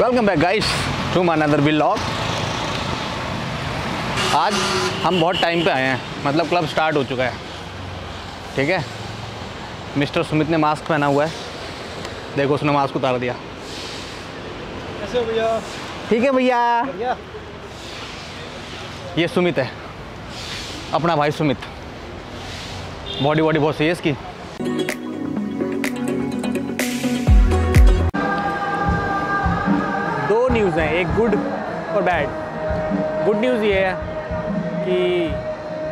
Welcome back guys to my another blog आज हम बहुत टाइम पे आए हैं। मतलब क्लब स्टार्ट हो चुका है। ठीक है? मिस्टर सुमित ने मास्क पहना हुआ है। देखो उसने मास्क उतार दिया। कैसे हो भैया? ठीक है भैया। ये सुमित है। अपना भाई सुमित बॉडी बॉडी बहुत सही है इसकी। न्यूज़ हैं, एक गुड और बैड गुड न्यूज़ ये है कि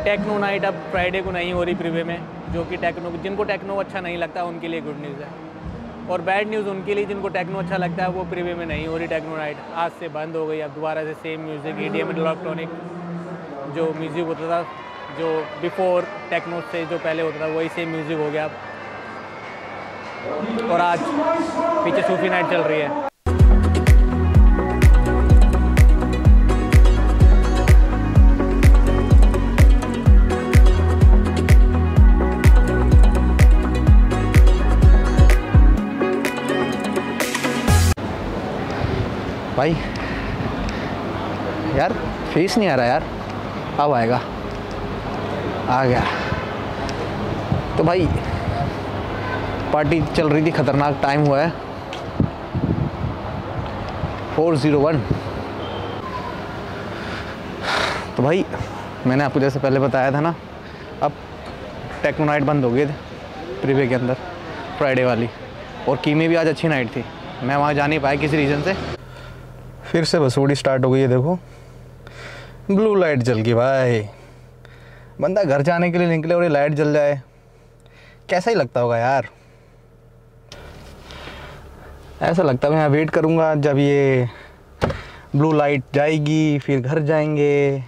टेक्नो नाइट अब फ्राइडे को नहीं हो रही प्रीवे में, जो कि टेक्नो जिनको टेक्नो अच्छा नहीं लगता, उनके लिए गुड न्यूज़ है। और बैड न्यूज़ उनके लिए, जिनको टेक्नो अच्छा लगता है, वो प्रीवे में नहीं हो रही टेक्नो नाइट आज से बंद हो गई, अब दोबारा से सेम म्यूज़िक ई इलेक्ट्रॉनिक जो म्यूज़िक होता था, जो बिफोर टेक्नो से जो पहले होता था, वही सेम म्यूज़िक हो गया अब। और आज पीछे सूफी नाइट चल रही है। भाई। यार फेस नहीं आ रहा यार। अब आएगा। आ गया। तो भाई पार्टी चल रही थी, खतरनाक टाइम हुआ है। फोर ज़ीरो वन तो भाई, मैंने आपको जैसे पहले बताया था ना, अब टेक्नो नाइट बंद हो गए थे प्रीवे के अंदर फ्राइडे वाली। और कीमे भी आज अच्छी नाइट थी। मैं वहाँ जा नहीं पाया किसी रीज़न से। फिर से बसूड़ी स्टार्ट हो गई है, देखो। ब्लू लाइट जल गई, भाई। बंदा घर जाने के लिए निकले और ये लाइट जल जाए। कैसा ही लगता होगा यार। ऐसा लगता है मैं यहाँ वेट करूँगा जब ये ब्लू लाइट जाएगी, फिर घर जाएँगे।